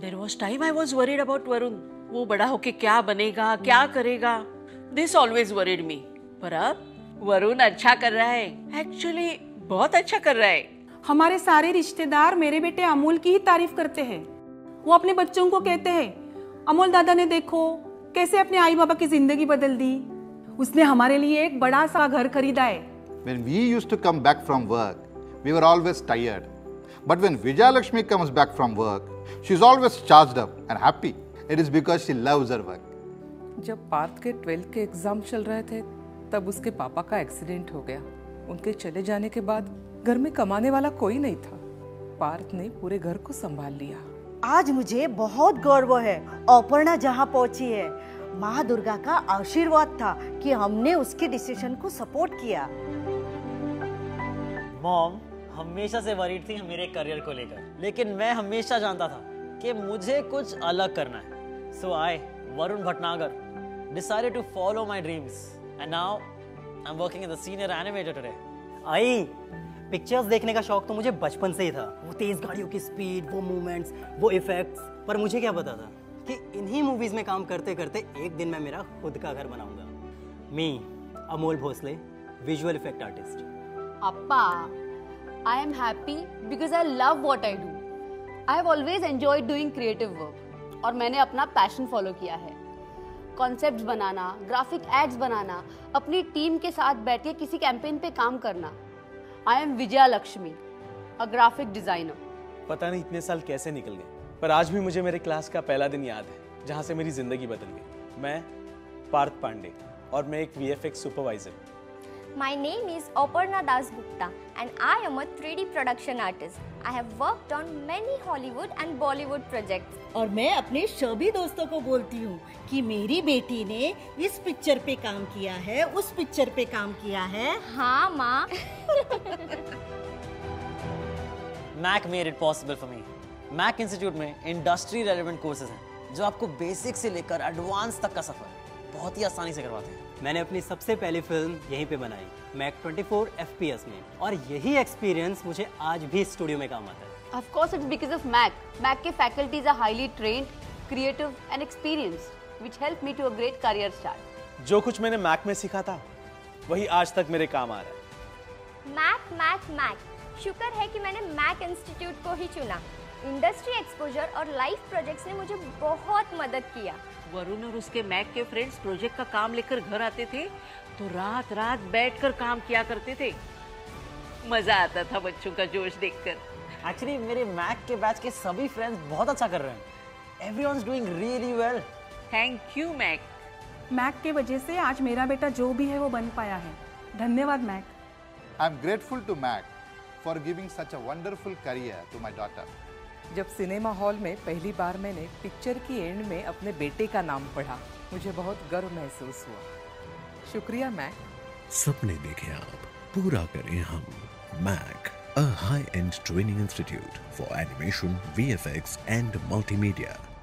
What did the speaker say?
There was time I was worried about Varun वो बड़ा होके क्या बनेगा क्या करेगा? दिस ऑलवेज वरीड मी पर अब वरुण अच्छा कर रहा है। एक्चुअली बहुत अच्छा कर रहा है। हमारे सारे रिश्तेदार मेरे बेटे अमोल की ही तारीफ़ करते हैं। वो अपने बच्चों को कहते हैं अमोल दादा ने देखो कैसे अपने आई बाबा की ज़िंदगी बदल दी। उसने हमारे लिए एक बड़ा सा घर खरीदा है। When we used to come back from work, we were always tired. But when Vijayalakshmi comes back from work, she's always charged up and happy. It is because she loves her work. जब पार्थ के twelfth के exam चल रहे थे तब उसके पापा का एक्सीडेंट हो गया। उनके चले जाने के बाद घर में कमाने वाला कोई नहीं था। पार्थ ने पूरे घर को संभाल लिया। आज मुझे बहुत गर्व है अपर्णा जहाँ पहुँची है। माँ दुर्गा का आशीर्वाद था कि हमने उसके डिसीज़न को सपोर्ट किया। मॉम हमेशा से वरीड थी मेरे करियर को लेकर। लेकिन मैं हमेशा जानता था कि मुझे कुछ अलग करना है। So I Varun Bhatnagar to follow my dreams and now I am working as a senior animator today I pictures देखने का शौक तो मुझे बचपन से ही था। वो तेज गाड़ियों की स्पीड वो मूवमेंट्स वो इफेक्ट्स पर मुझे क्या पता था कि इन्हीं मूवीज़ में काम करते करते एक दिन मैं मेरा खुद का घर बनाऊँगा। मी Amol Bhosle visual effect artist Appa, I am happy because I love what I do. I have always enjoyed doing creative work और मैंने अपना पैशन फॉलो किया है। कॉन्सेप्ट बनाना ग्राफिक एड्स बनाना, अपनी टीम के साथ बैठ के किसी कैंपेन पे काम करना। I am Vijaya Lakshmi a graphic designer पता नहीं इतने साल कैसे निकल गए, पर आज भी मुझे मेरे क्लास का पहला दिन याद है, जहाँ से मेरी ज़िंदगी बदल गई। मैं पार्थ पांडे और मैं एक वी सुपरवाइजर हूँ। My name is Aparna Das Gupta and I am a 3D production artist. I have worked on many Hollywood and Bollywood projects. और मैं अपने सभी दोस्तों को बोलती हूँ कि मेरी बेटी ने इस पिक्चर पे काम किया है उस पिक्चर पे काम किया है हाँ माँ MAAC made it possible for me MAAC institute में इंडस्ट्री रेलेवेंट कोर्सेज हैं जो आपको बेसिक से लेकर एडवांस तक का सफ़र बहुत ही आसानी से करवाते हैं। मैंने अपनी सबसे पहली फ़िल्म यहीं पे बनाई मैक 24 FPS में। और यही एक्सपीरियंस मुझे आज भी स्टूडियो में काम आता है। Of course, it's because of Mac. Mac के faculties are highly trained, creative and experienced, which helped me to a great career start. जो कुछ मैंने मैक में सीखा था वही आज तक मेरे काम आ रहा है। मैक मैक मैक शुक्र है कि मैंने मैक इंस्टीट्यूट को ही चुना। इंडस्ट्री एक्सपोजर और लाइफ प्रोजेक्ट्स ने मुझे बहुत मदद किया। वरुण और उसके मैक के फ्रेंड्स प्रोजेक्ट का काम लेकर घर आते थे तो रात रात बैठकर काम किया करते थे। मज़ा आता था बच्चों का जोश देखकर। एक्चुअली मेरे मैक के बैच के सभी फ्रेंड्स बहुत अच्छा कर रहे हैं। Everyone doing really well thank you MAAC MAAC के वजह से आज मेरा बेटा जो भी है वो बन पाया है। धन्यवाद MAAC I'm grateful to Mac for giving such a wonderful career to my daughter. जब सिनेमा हॉल में पहली बार मैंने पिक्चर की एंड में अपने बेटे का नाम पढ़ा, मुझे बहुत गर्व महसूस हुआ। शुक्रिया, मैक। सपने देखे आप। पूरा करें हम। MAAC, a high end training institute for animation VFX and multimedia.